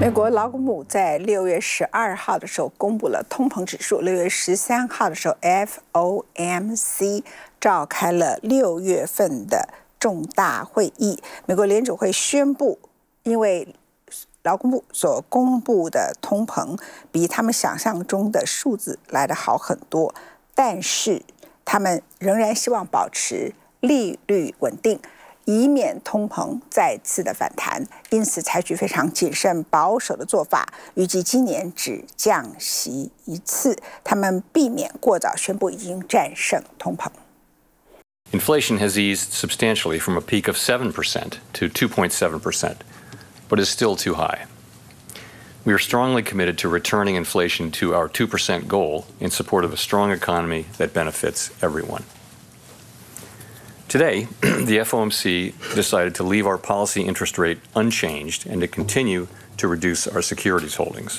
美国劳工部在六月十二号的时候公布了通膨指数，六月十三号的时候，FOMC 召开了六月份的重大会议。美国联储会宣布，因为劳工部所公布的通膨比他们想象中的数字来得好很多，但是他们仍然希望保持利率稳定。以免通膨再次的反弹，因此采取非常谨慎保守的做法，预计今年只降息一次。他们避免过早宣布已经战胜通膨。Inflation has eased substantially from a peak of 7% to 2.7%, but is still too high. We are strongly committed to returning inflation to our 2% goal in support of a strong economy that benefits everyone. Today, the FOMC decided to leave our policy interest rate unchanged and to continue to reduce our securities holdings.